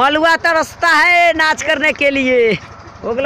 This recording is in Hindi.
मलुआ तरसता है नाच करने के लिए। वो लोग